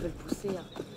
Je vais le pousser. hein.